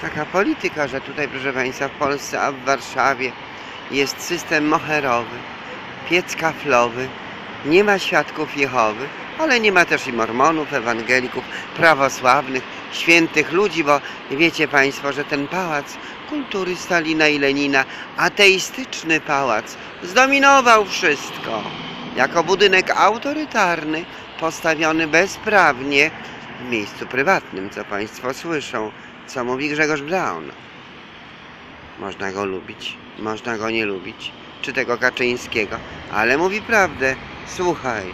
taka polityka, że tutaj, proszę Państwa, w Polsce, a w Warszawie jest system moherowy, piec kaflowy, nie ma świadków Jehowy, ale nie ma też i mormonów, ewangelików, prawosławnych, świętych ludzi, bo wiecie Państwo, że ten pałac kultury Stalina i Lenina, ateistyczny pałac, zdominował wszystko. Jako budynek autorytarny, postawiony bezprawnie w miejscu prywatnym, co Państwo słyszą, co mówi Grzegorz Braun. Można go lubić, można go nie lubić, czy tego Kaczyńskiego, ale mówi prawdę. Słuchaj,